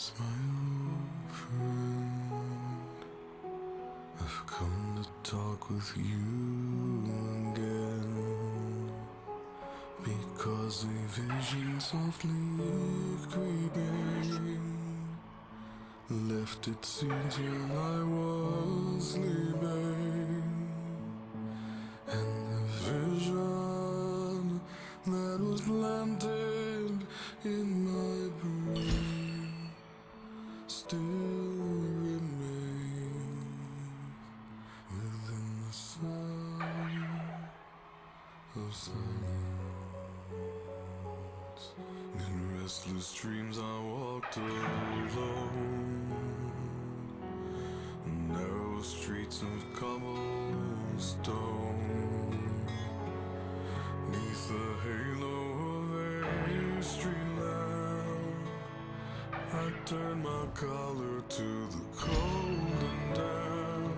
Silence, my old friend. I've come to talk with you again. Because a vision softly creeping left its seeds when I was sleeping. I walked alone. Narrow streets of cobblestone. Neath the halo of a street lamp, I turned my collar to the cold and damp.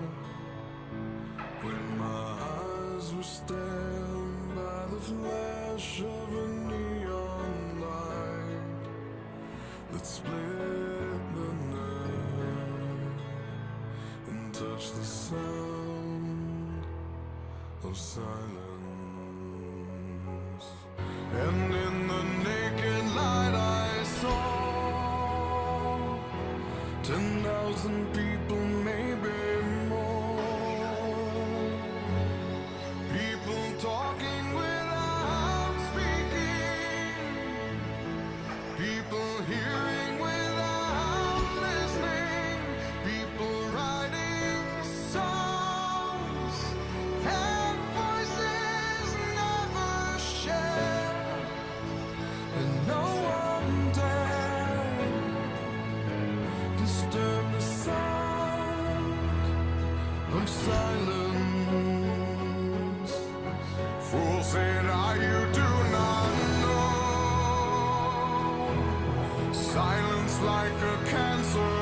When my eyes were stabbed by the flash of a that split the night and touched the sound of silence. And in the of silence. Fool said I, you do not know. Silence like a cancer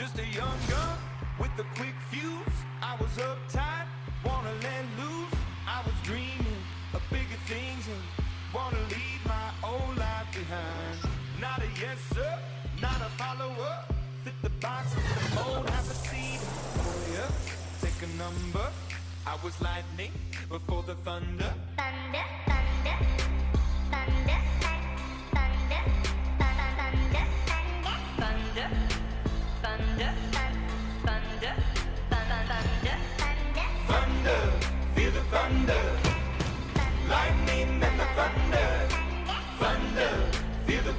Just a young gun with a quick fuse. I was uptight, wanna let loose. I was dreaming of bigger things and wanna leave my old life behind. Not a yes sir, not a follow up. Fit the box, with the mold, have a seat. Boy up, take a number. I was lightning before the thunder. Thunder, thunder, thunder.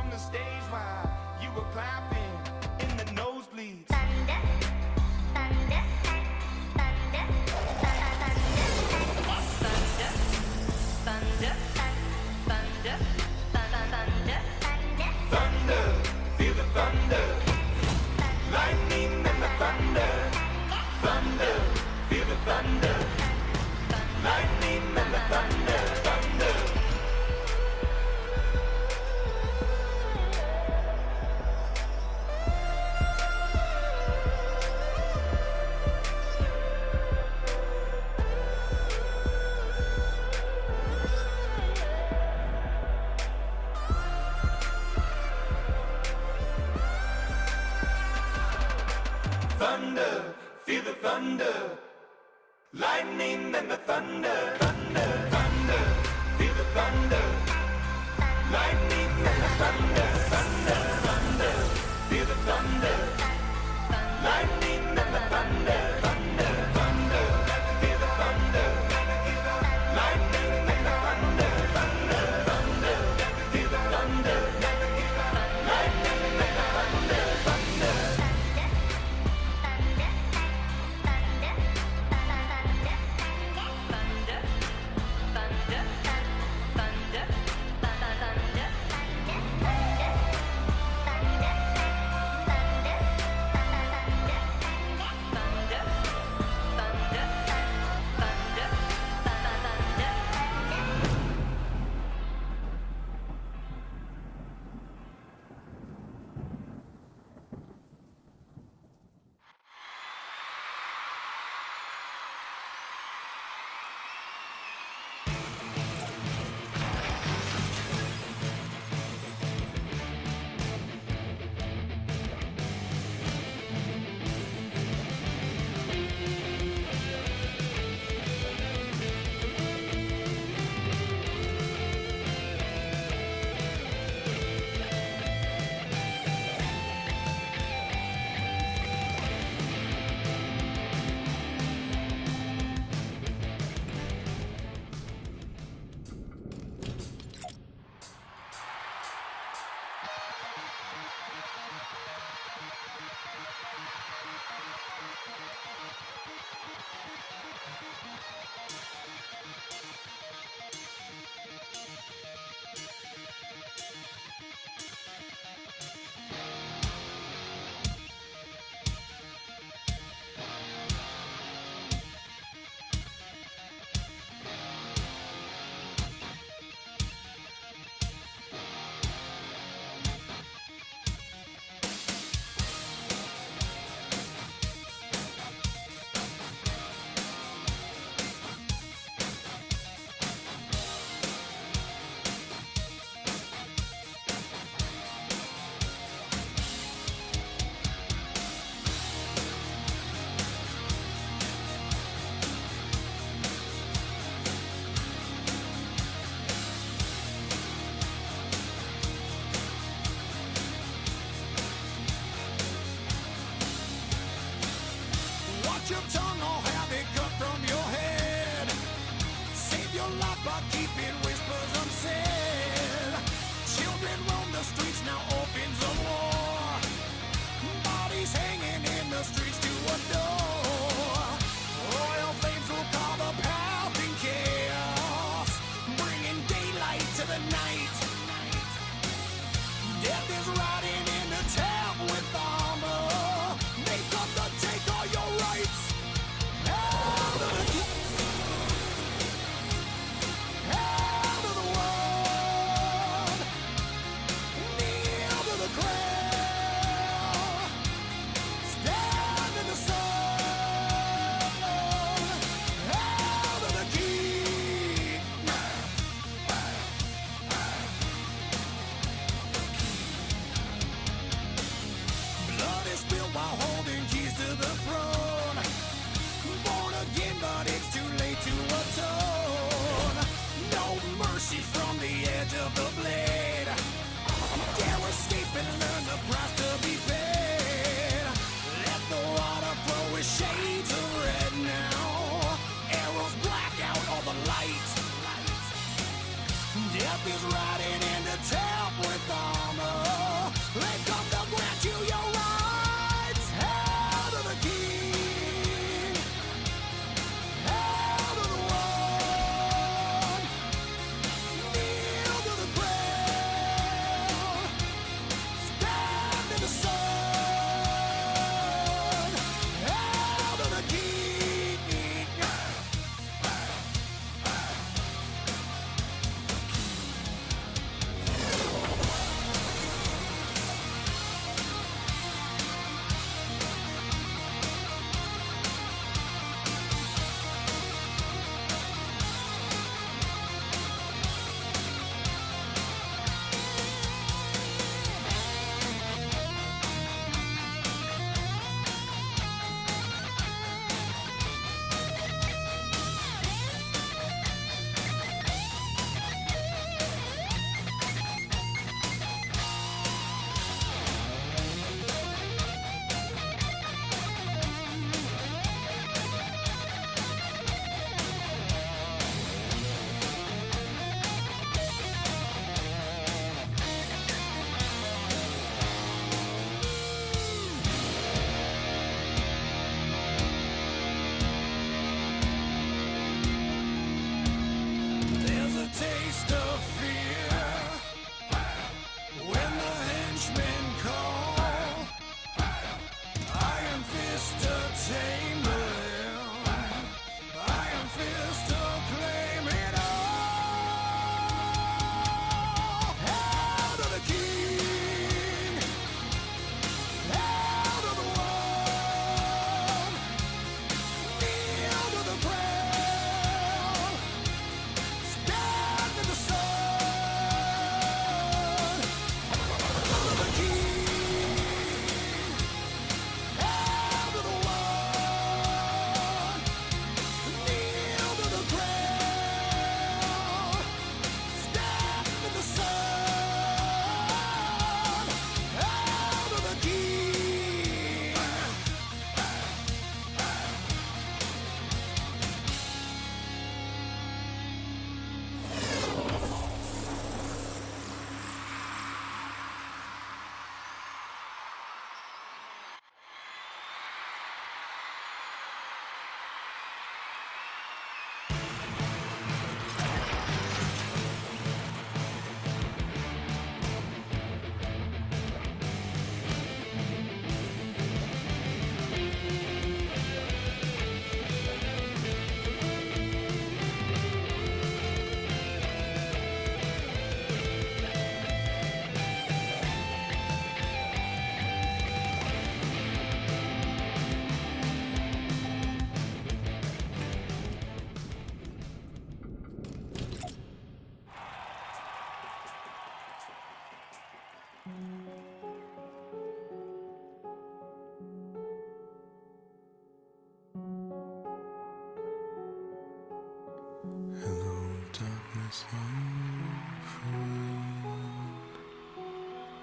from the stage while you were clapping in the nosebleeds. Thunder.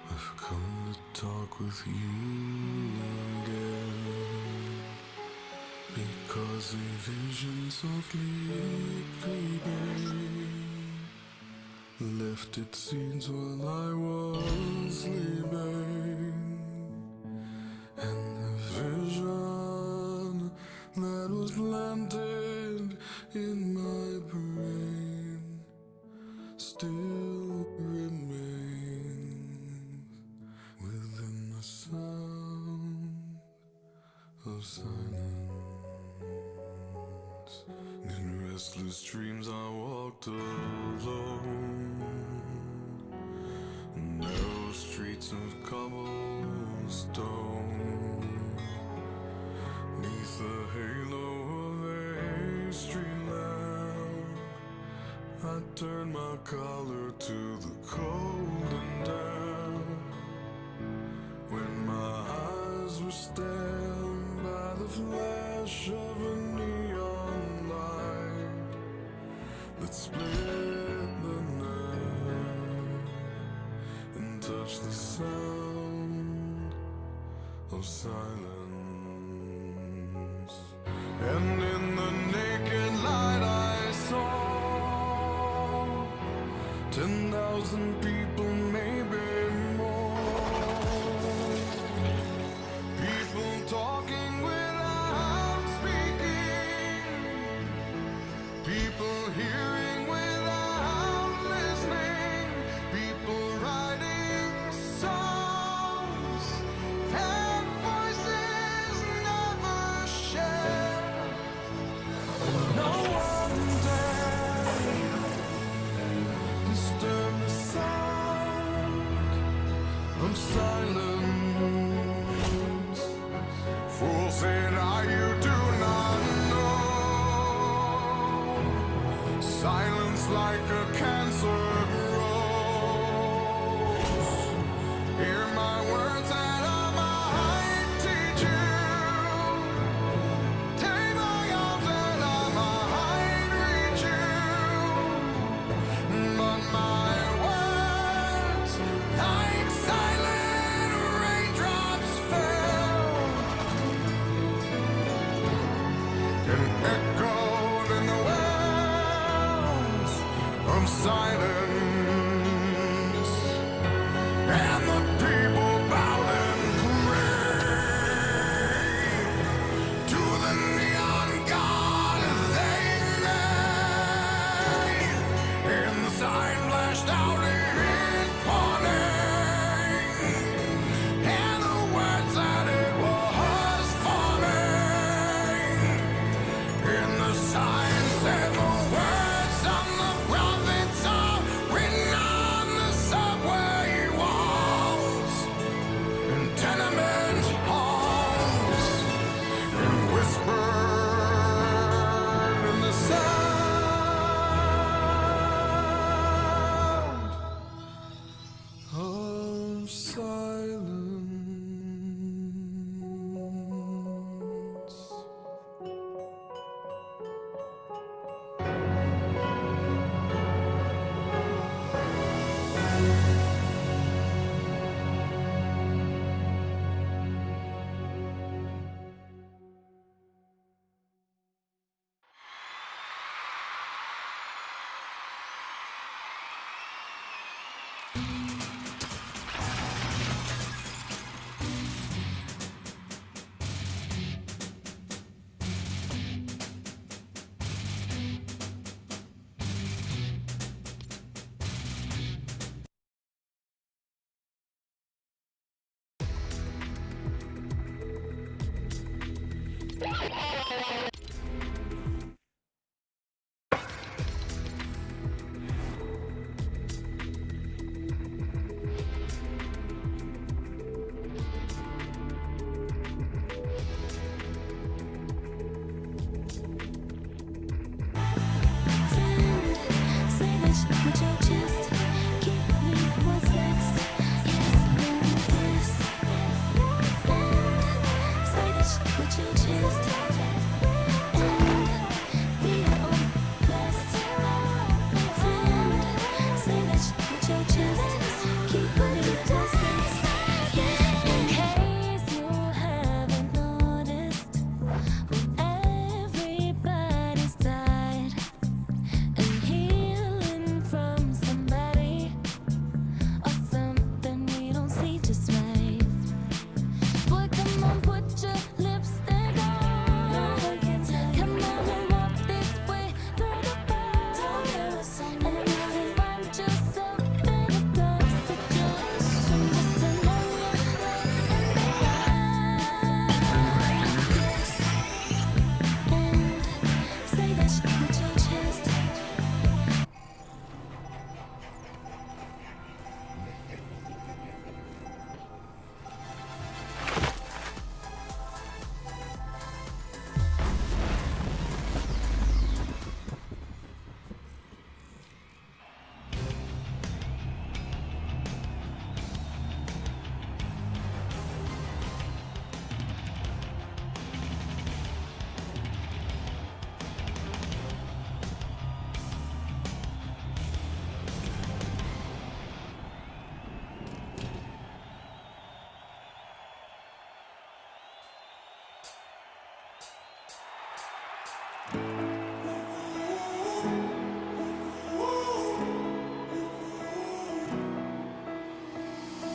I've come to talk with you again Because a vision softly creeping Left its scenes while I was sleeping I turn my collar to the cold and damp. When my eyes were stained by the flash of a neon light That split the night And touched the sound of silence. Silence like a cancer.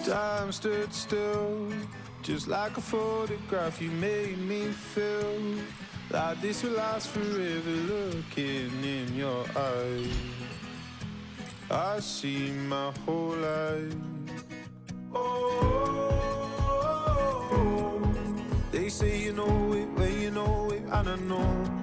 Time stood still, just like a photograph. You made me feel like this will last forever. Looking in your eyes, I see my whole life. Oh, oh, oh, oh. they say you know it when you know it, and I know.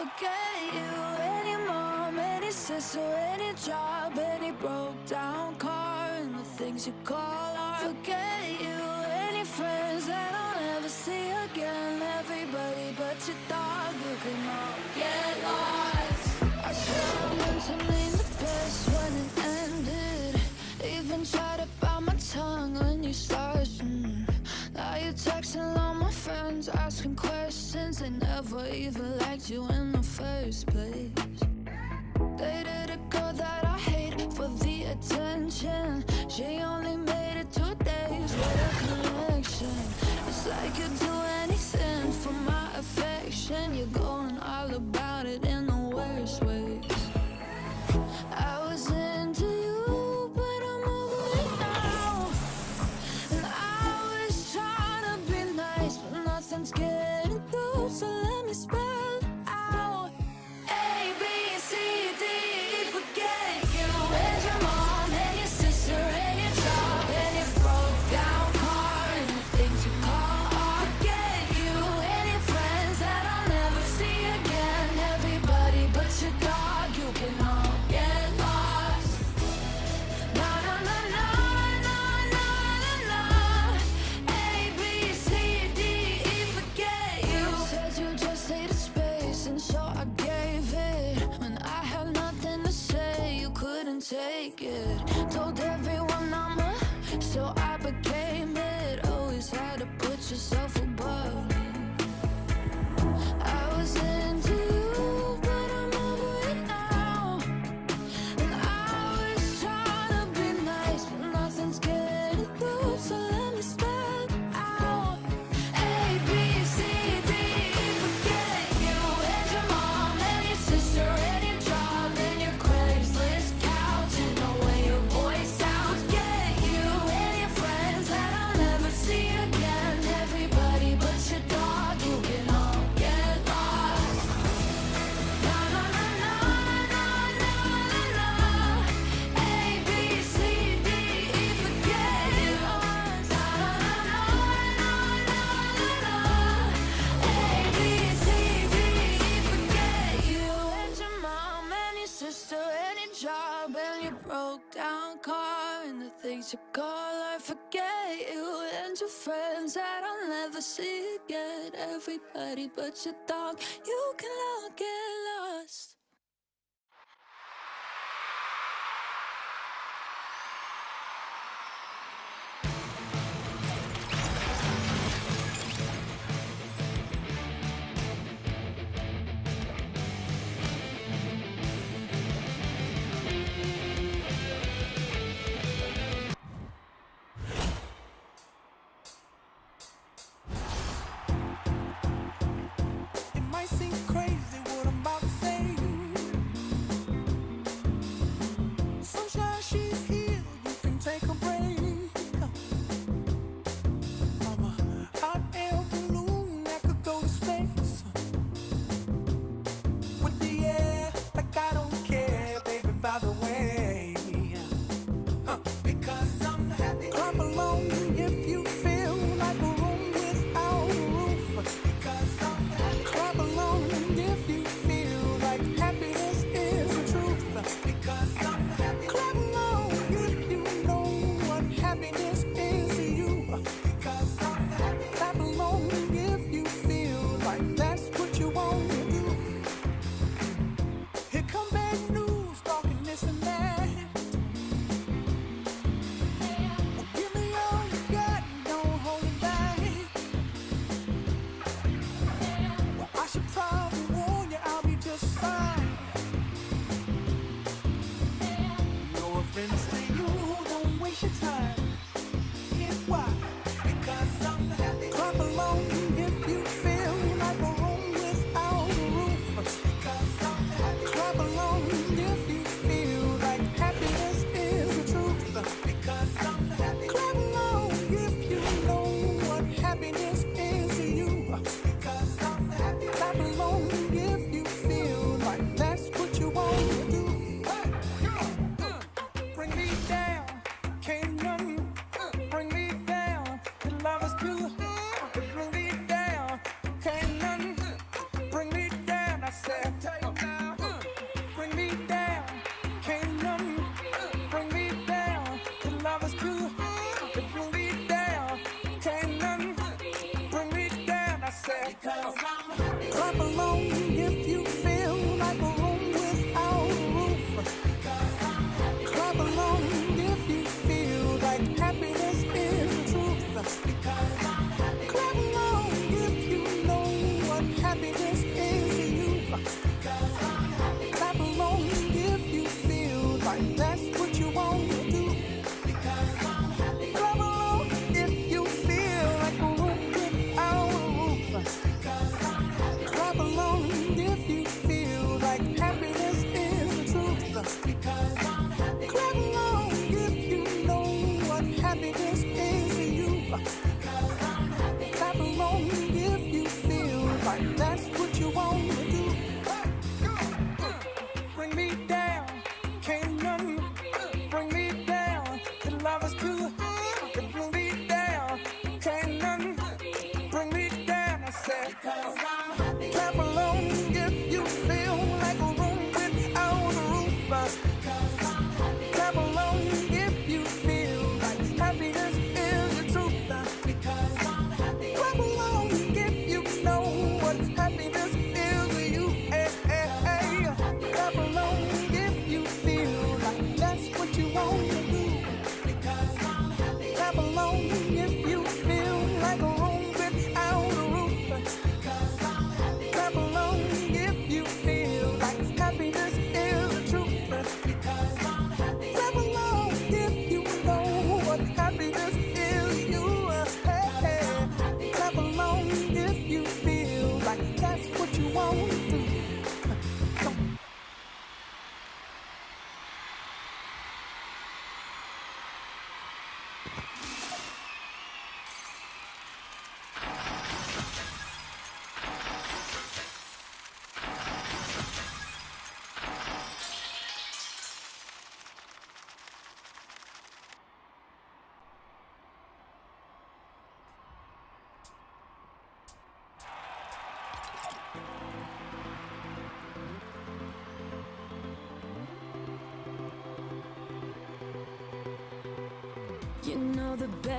forget you Any mom, any sister, any job Any broke down car and the things you call art. Forget you, any friends that I'll never see again. Everybody but your dog, you can all get lost. I still meant to mean the best when it ended. Even tried to bite my tongue when you started. Mm. Now you're texting friends asking questions. They never even liked you in the first place. Dated a girl that I hate for the attention. She only made broke down car and the things you call I forget you and your friends that I'll never see again. Everybody but your dog, you can all get lost.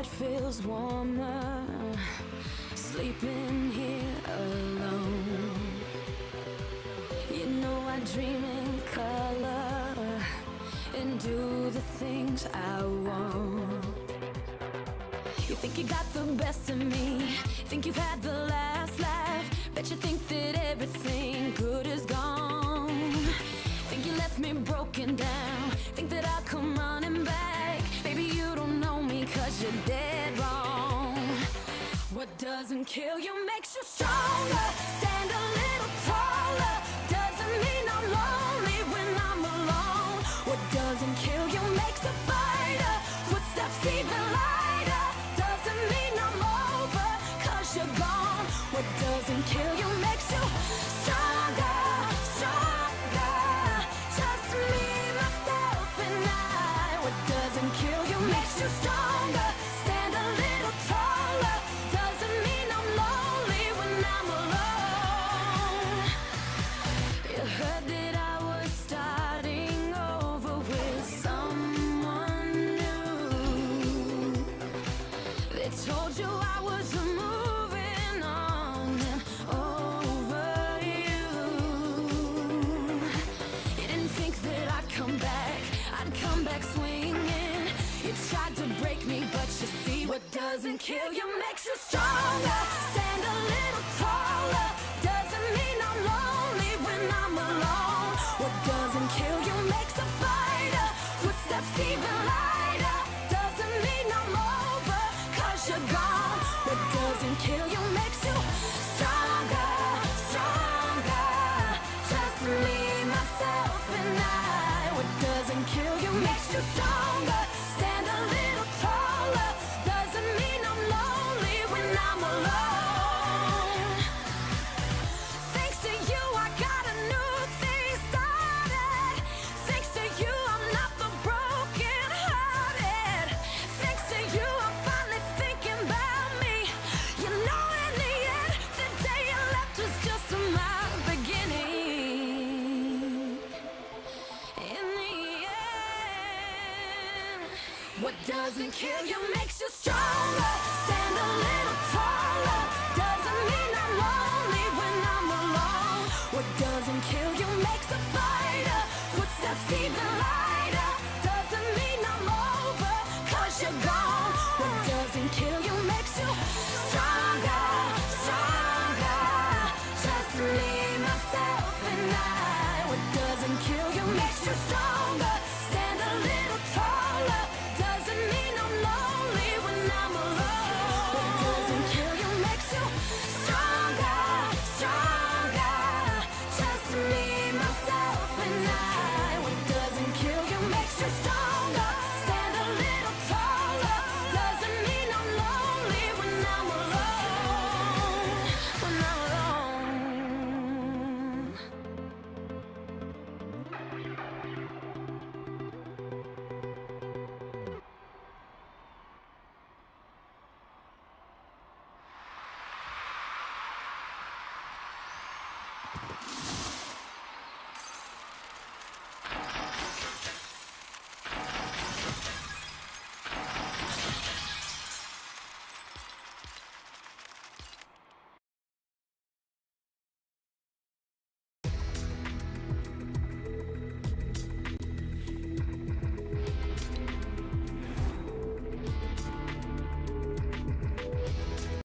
feels warmer. Sleeping here alone. You know I dream in color And do the things I want. You think you got the best of me Think you've had the last laugh Bet you think that everything good is gone. Think you left me broken down Think that I'll come running back cause you're dead wrong. What doesn't kill you makes you stronger. Stand a little taller. Doesn't mean I'm lonely when I'm alone. What doesn't kill you makes a fighter. Footsteps even lighter. Doesn't mean I'm over Cause you're gone. What doesn't kill you makes come back, I'd come back swinging. You tried to break me, but you see what doesn't kill you makes you stronger.